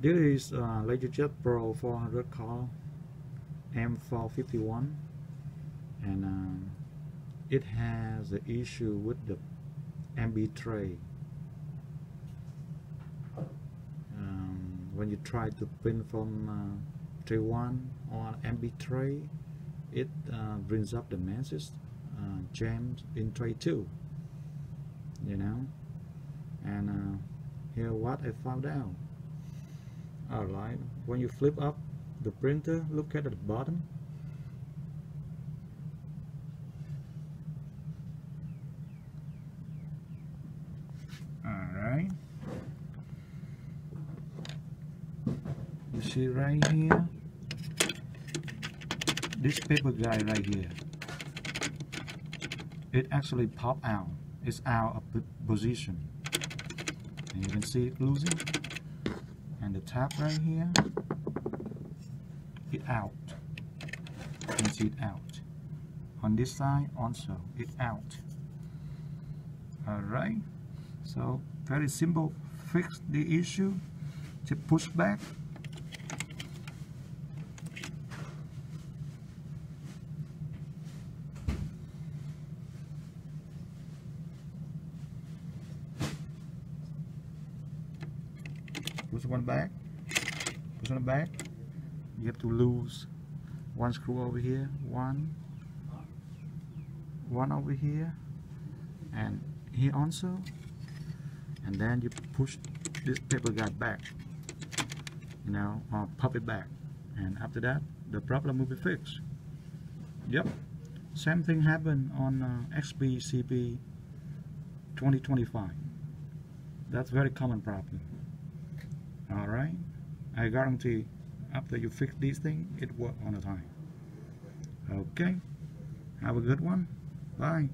This is uh, LaserJet Pro 400 color M451 and um, it has the issue with the MB tray. Um, when you try to print from uh, tray 1 or MB tray it uh, brings up the message uh, jams in tray 2 you know? And uh, here what I found out alright when you flip up the printer look at the bottom. Alright you see right here? This paper guy right here. It actually pop out. It's out of position. And you can see it losing and the top right here it out. You can see it out. On this side also it out. Alright so very simple fix the issue to push back push one back. Push one back. You have to lose one screw over here one one over here and here also. And then you push this paper guide back you know or pop it back. And after that the problem will be fixed. Yep. Same thing happened on uh, XP-CP 2025 that's very common problem alright I guarantee after you fix these things it work on the time. Okay. Have a good one. Bye